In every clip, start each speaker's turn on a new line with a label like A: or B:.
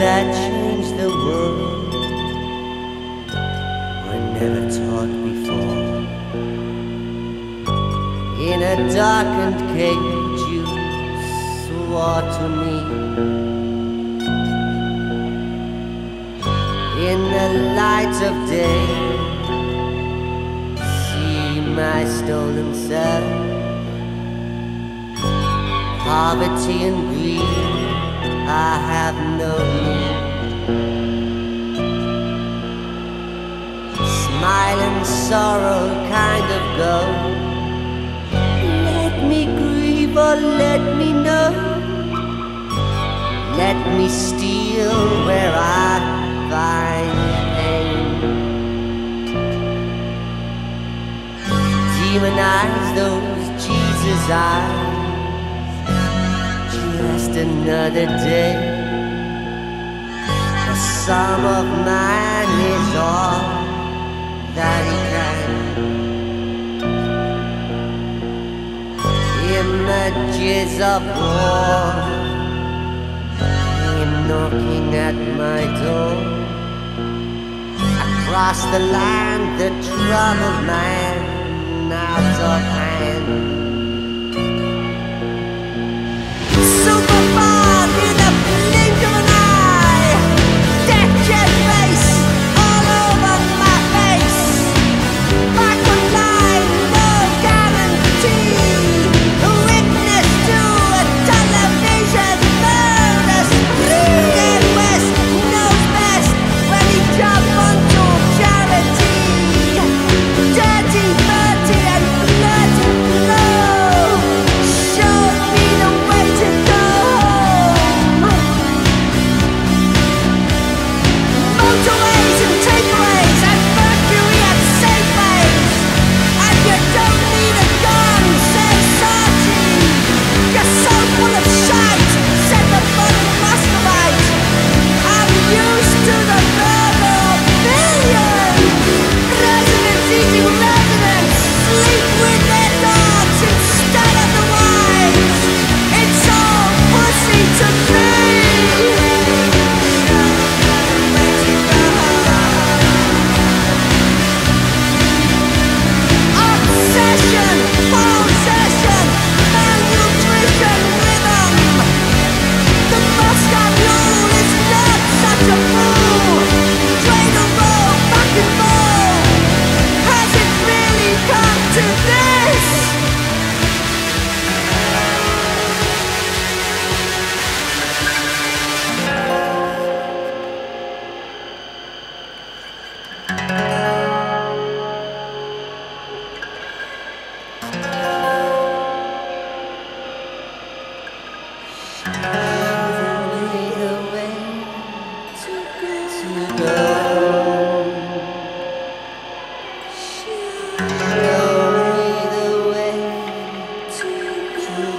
A: that change the world were never taught before. In a darkened cage, you swore to me. In the light of day, see my stolen self. Poverty and greed, I have no need. Smile and sorrow kind of go. Let me grieve or let me know. Let me steal where I find pain. Demonize those Jesus eyes. Another day. The sum of mine is all that he can. Images of war, him knocking at my door. Across the land, the troubled man out of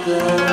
A: Go.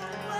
A: Bye.